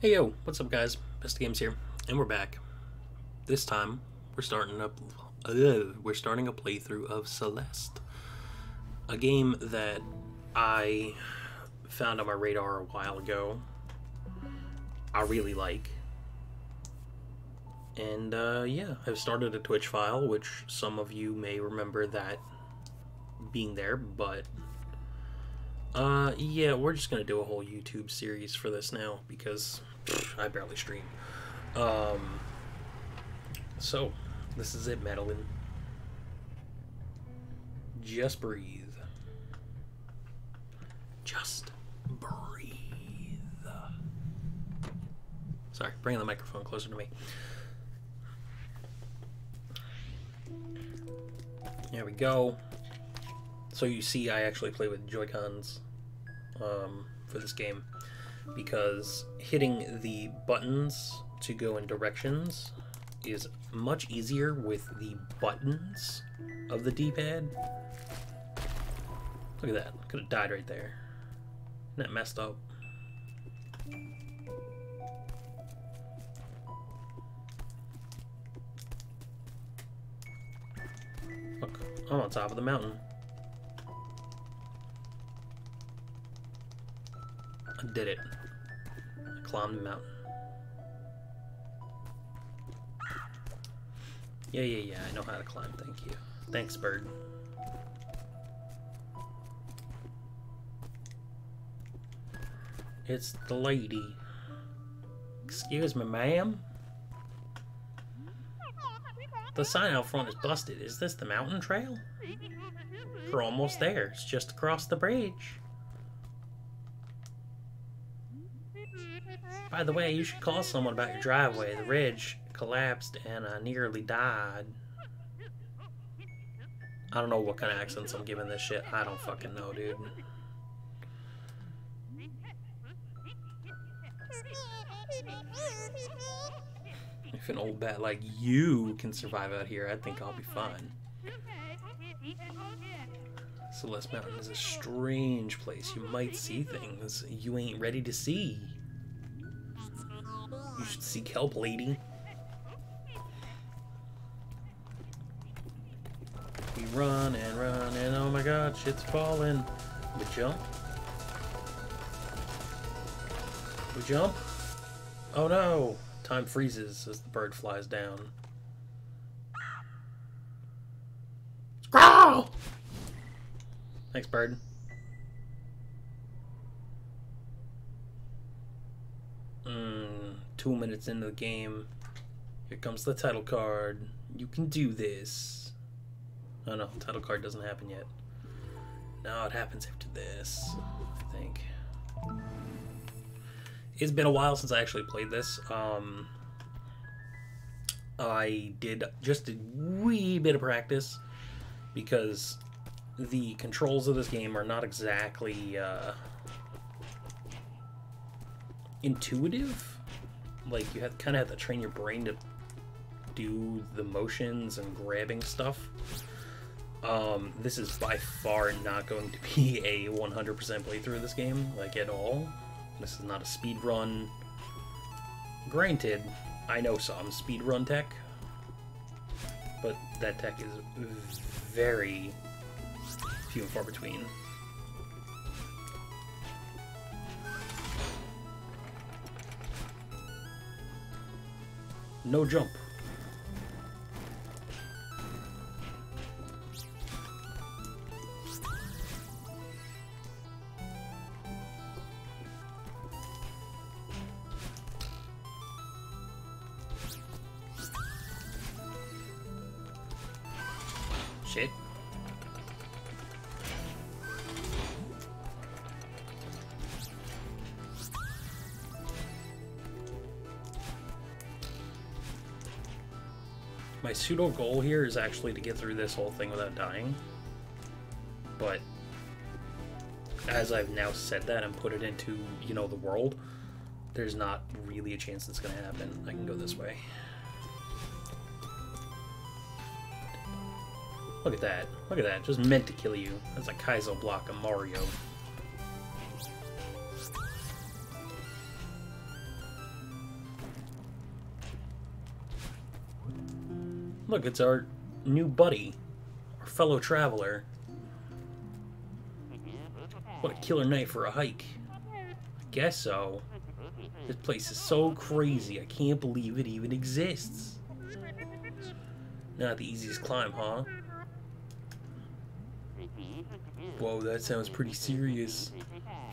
Hey yo, what's up guys? Best Games here, and we're back. This time, we're starting up. Uh, we're starting a playthrough of Celeste, a game that I found on my radar a while ago. I really like, and uh, yeah, I've started a Twitch file, which some of you may remember that being there, but uh, yeah, we're just gonna do a whole YouTube series for this now because pff, I barely stream. Um, so this is it, Madeline. Just breathe. Just breathe. Sorry, bringing the microphone closer to me. There we go. So you see, I actually play with Joy-Cons um, for this game because hitting the buttons to go in directions is much easier with the buttons of the D-pad. Look at that. Could have died right there. Isn't that messed up? Look, I'm on top of the mountain. Did it. I climbed the mountain. Yeah, yeah, yeah, I know how to climb, thank you. Thanks, bird. It's the lady. Excuse me, ma'am? The sign out front is busted. Is this the mountain trail? We're almost there. It's just across the bridge. By the way, you should call someone about your driveway. The ridge collapsed and I nearly died. I don't know what kind of accents I'm giving this shit. I don't fucking know, dude. If an old bat like you can survive out here, I think I'll be fine. Celeste Mountain is a strange place. You might see things you ain't ready to see. Should seek help, lady. We run and run and oh my god, shit's falling. We jump. We jump. Oh no! Time freezes as the bird flies down. Squirrel! Thanks, bird. Two minutes into the game. Here comes the title card. You can do this. Oh no, title card doesn't happen yet. No, it happens after this, I think. It's been a while since I actually played this. Um, I did just a wee bit of practice because the controls of this game are not exactly uh, intuitive. Like you have kind of have to train your brain to do the motions and grabbing stuff. Um, this is by far not going to be a 100% playthrough of this game, like at all. This is not a speed run. Granted, I know some speed run tech, but that tech is very few and far between. No jump. Shit. My pseudo goal here is actually to get through this whole thing without dying. But as I've now said that and put it into, you know, the world, there's not really a chance it's going to happen. I can go this way. Look at that. Look at that. Just meant to kill you. That's a Kaizo block of Mario. Look, it's our new buddy, our fellow traveler. What a killer night for a hike. I guess so. This place is so crazy, I can't believe it even exists. Not the easiest climb, huh? Whoa, that sounds pretty serious.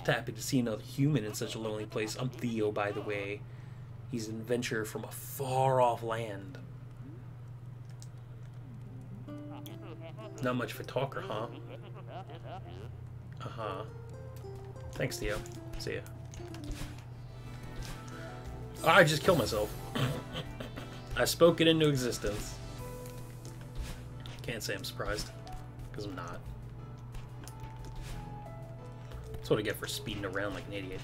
Happy to see another human in such a lonely place. I'm Theo, by the way. He's an adventurer from a far-off land. Not much of a talker, huh? Uh-huh. Thanks, Theo. See ya. I just killed myself. I spoke it into existence. Can't say I'm surprised, because I'm not. That's what I get for speeding around like an idiot.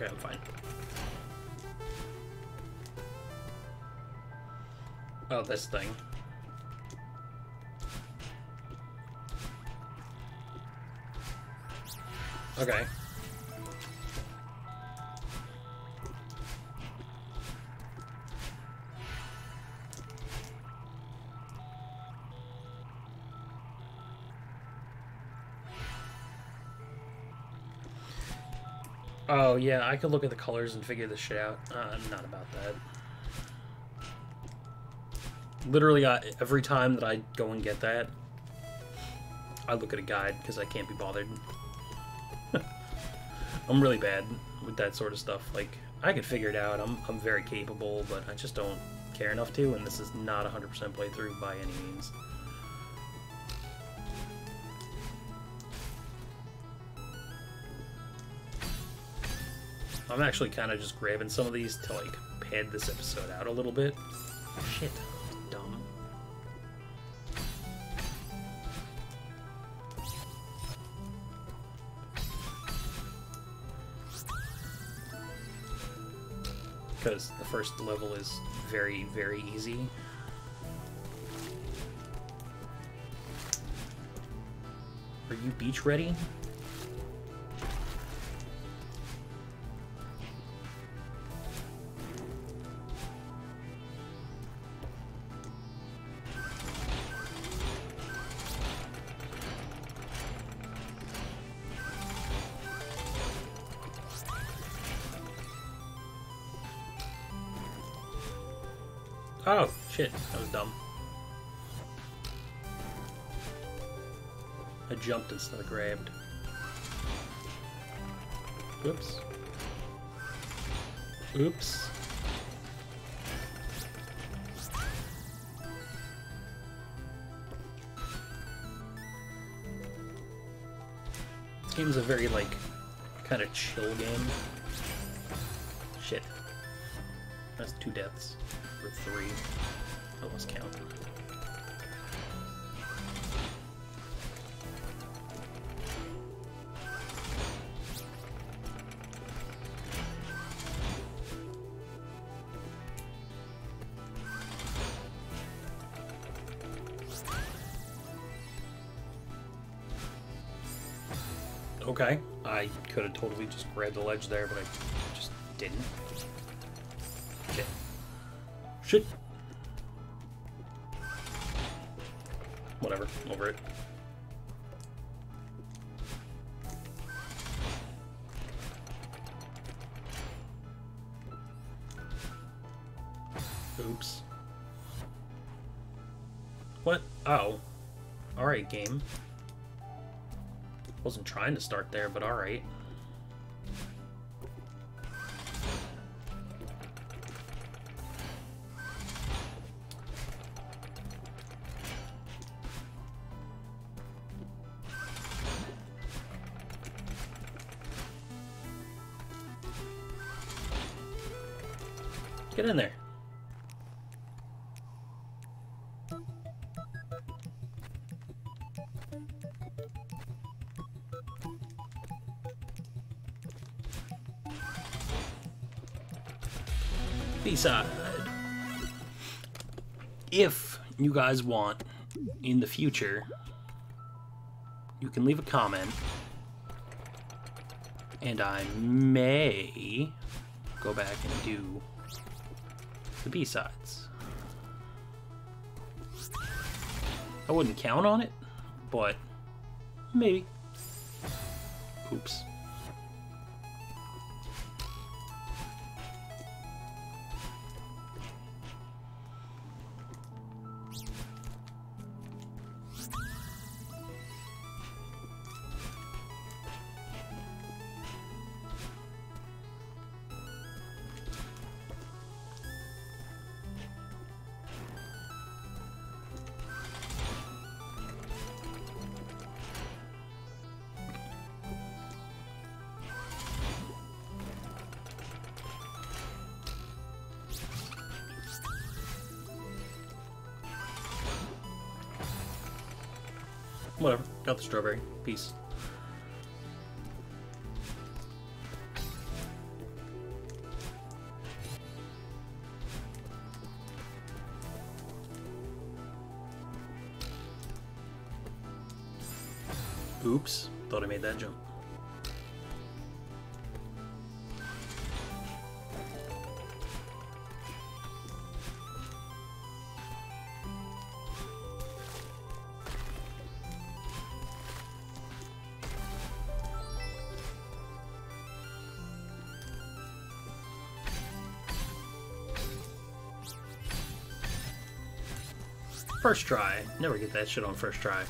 Okay, I'm fine. Oh, this thing. Okay. Oh, yeah, I could look at the colors and figure this shit out. Uh, I'm not about that. Literally, I, every time that I go and get that, I look at a guide because I can't be bothered. I'm really bad with that sort of stuff. Like, I could figure it out. I'm, I'm very capable, but I just don't care enough to, and this is not a 100% playthrough by any means. I'm actually kind of just grabbing some of these to like pad this episode out a little bit. Shit, dumb. Because the first level is very, very easy. Are you beach ready? I jumped instead of grabbed. Oops. Oops. This game's a very, like, kind of chill game. Shit. That's two deaths for three. I lost count. Could have totally just grabbed the ledge there, but I just didn't. Shit. Whatever, over it. Oops. What? Oh. Alright, game. Wasn't trying to start there, but alright. Get in there. B-side. Uh, if you guys want in the future, you can leave a comment and I may go back and do the B-sides. I wouldn't count on it, but maybe. Oops. Whatever. Got the strawberry. Peace. Oops. Thought I made that jump. First try. Never get that shit on first try.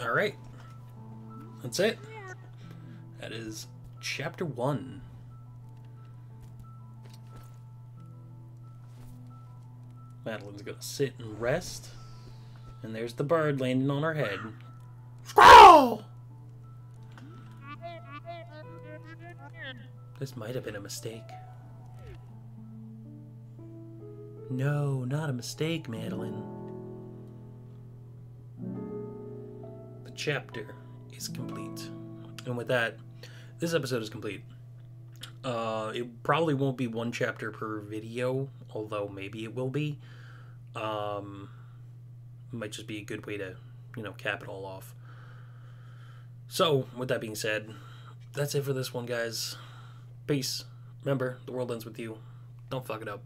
All right. That's it. That is chapter one. Madeline's gonna sit and rest. And there's the bird landing on her head. Squirrel! This might have been a mistake. No, not a mistake, Madeline. The chapter is complete. And with that, this episode is complete. Uh, it probably won't be one chapter per video, although maybe it will be. Um, might just be a good way to, you know, cap it all off. So, with that being said, that's it for this one, guys. Peace. Remember, the world ends with you. Don't fuck it up.